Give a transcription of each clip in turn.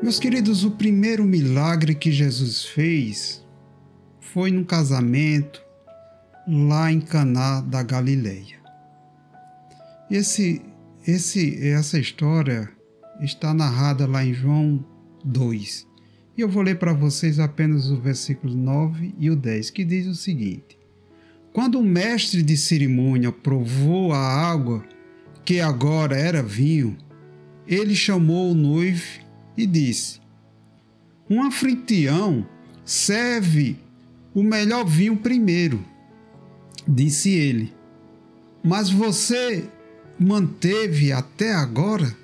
Meus queridos, o primeiro milagre que Jesus fez foi num casamento lá em Caná da Galileia. Esse, esse, essa história está narrada lá em João 2. E eu vou ler para vocês apenas o versículo 9 e o 10, que diz o seguinte: Quando o mestre de cerimônia provou a água, que agora era vinho, ele chamou o noivo e disse: Um anfitrião serve o melhor vinho primeiro. Disse ele: Mas você manteve até agora?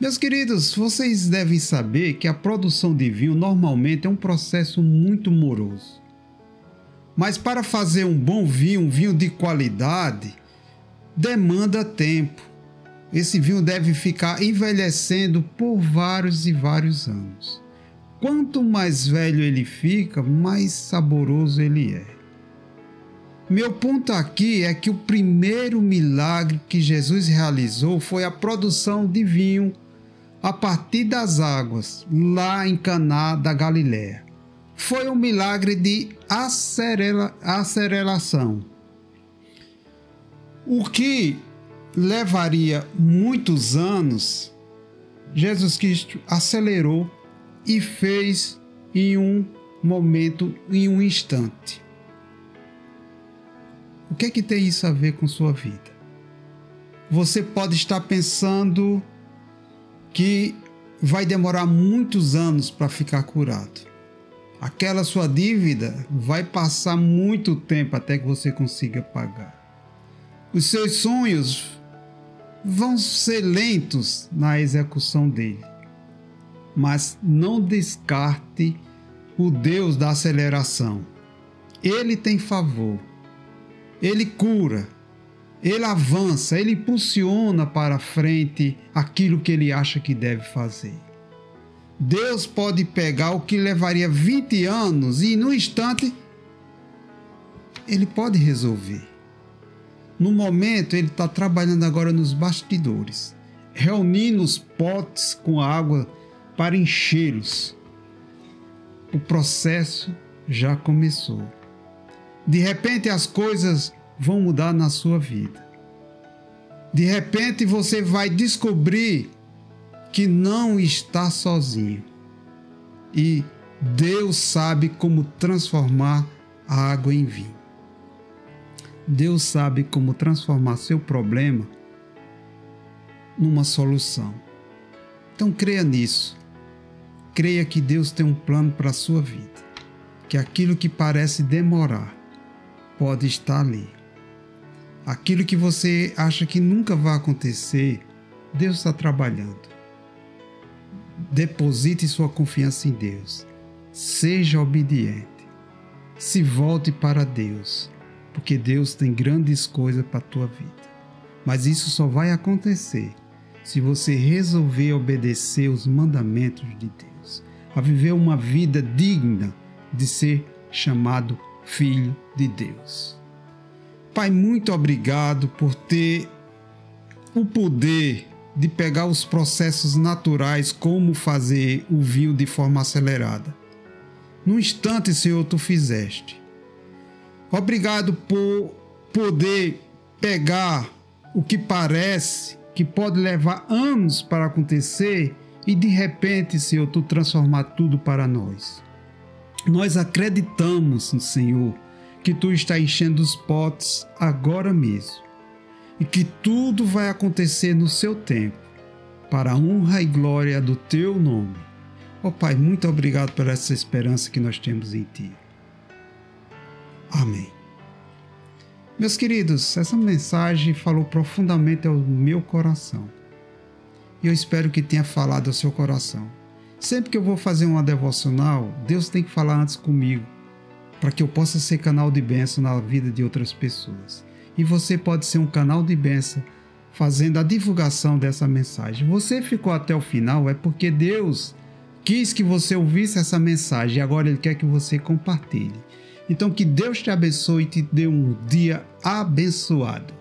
Meus queridos, vocês devem saber que a produção de vinho normalmente é um processo muito moroso. Mas para fazer um bom vinho, um vinho de qualidade, demanda tempo. Esse vinho deve ficar envelhecendo por vários e vários anos. Quanto mais velho ele fica, mais saboroso ele é. Meu ponto aqui é que o primeiro milagre que Jesus realizou foi a produção de vinho a partir das águas, lá em Caná da Galiléia. Foi um milagre de acerela, aceleração. O que levaria muitos anos, Jesus Cristo acelerou e fez em um momento, em um instante. O que é que tem isso a ver com sua vida? Você pode estar pensando que vai demorar muitos anos para ficar curado. Aquela sua dívida vai passar muito tempo até que você consiga pagar. Os seus sonhos vão ser lentos na execução dele. Mas não descarte o Deus da aceleração. Ele tem favor. Ele cura ele avança, ele impulsiona para frente aquilo que ele acha que deve fazer. Deus pode pegar o que levaria 20 anos e, no instante, ele pode resolver. No momento, ele está trabalhando agora nos bastidores, reunindo os potes com água para enchê-los. O processo já começou. De repente, as coisas vão mudar na sua vida. De repente você vai descobrir que não está sozinho. E Deus sabe como transformar a água em vinho. Deus sabe como transformar seu problema numa solução. Então creia nisso. Creia que Deus tem um plano para a sua vida. Que aquilo que parece demorar pode estar ali. Aquilo que você acha que nunca vai acontecer, Deus está trabalhando. Deposite sua confiança em Deus. Seja obediente. Se volte para Deus, porque Deus tem grandes coisas para a tua vida. Mas isso só vai acontecer se você resolver obedecer os mandamentos de Deus, a viver uma vida digna de ser chamado filho de Deus. Pai, muito obrigado por ter o poder de pegar os processos naturais, como fazer o vinho de forma acelerada. No instante, Senhor, tu fizeste. Obrigado por poder pegar o que parece que pode levar anos para acontecer e de repente, Senhor, tu transformar tudo para nós. Nós acreditamos no Senhor que tu está enchendo os potes agora mesmo e que tudo vai acontecer no seu tempo, para a honra e glória do teu nome. Ó oh, Pai, muito obrigado por essa esperança que nós temos em Ti. Amém. Meus queridos, essa mensagem falou profundamente ao meu coração. E eu espero que tenha falado ao seu coração. Sempre que eu vou fazer uma devocional, Deus tem que falar antes comigo para que eu possa ser canal de bênção na vida de outras pessoas. E você pode ser um canal de bênção fazendo a divulgação dessa mensagem. Você ficou até o final é porque Deus quis que você ouvisse essa mensagem e agora Ele quer que você compartilhe. Então, que Deus te abençoe e te dê um dia abençoado.